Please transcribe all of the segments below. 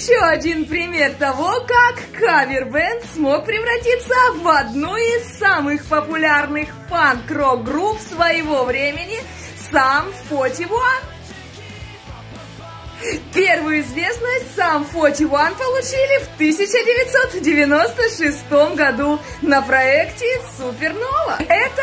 Еще один пример того, как кавер-бенд смог превратиться в одну из самых популярных панк-рок групп своего времени сам 41. Первую известность сам 41 получили в 1996 году на проекте Супернова. Это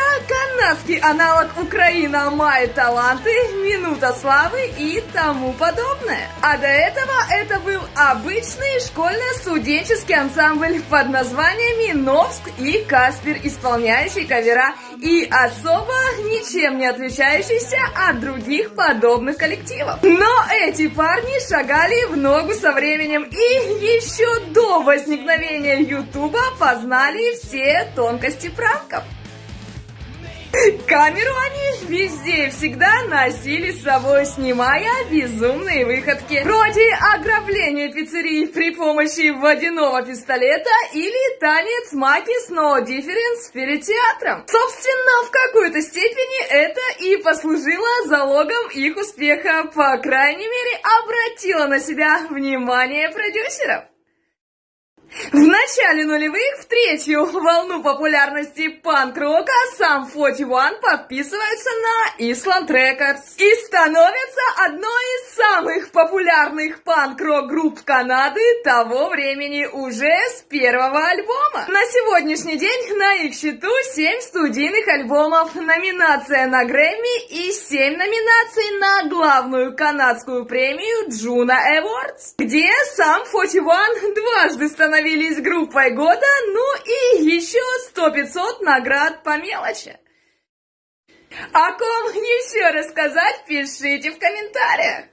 канадский аналог Украина Май таланты, Минута славы и тому подобное. А до этого это был обычный школьно-студенческий ансамбль под названиями Новск и Каспер, исполняющий кавера и особо ничем не отличающийся от других подобных коллективов. Но эти парни шагали в ногу со временем и еще до возникновения Ютуба познали все тонкости пранков. Камеру они везде всегда носили с собой, снимая безумные выходки. Вроде ограбления пиццерии при помощи водяного пистолета или танец маки с No Difference перед театром. Собственно, в какой-то степени это и послужило залогом их успеха. По крайней мере, обратило на себя внимание продюсеров. В начале нулевых в третью волну популярности панк-рока сам 41 подписывается на Island Records и становится одной из самых популярных панк-рок групп Канады того времени уже с первого альбома. На сегодняшний день на их счету 7 студийных альбомов, номинация на Грэмми и 7 номинаций на главную канадскую премию Juno Awards, где сам 41 дважды становились группой года, ну и еще 100-500 наград по мелочи. О ком еще рассказать, пишите в комментариях.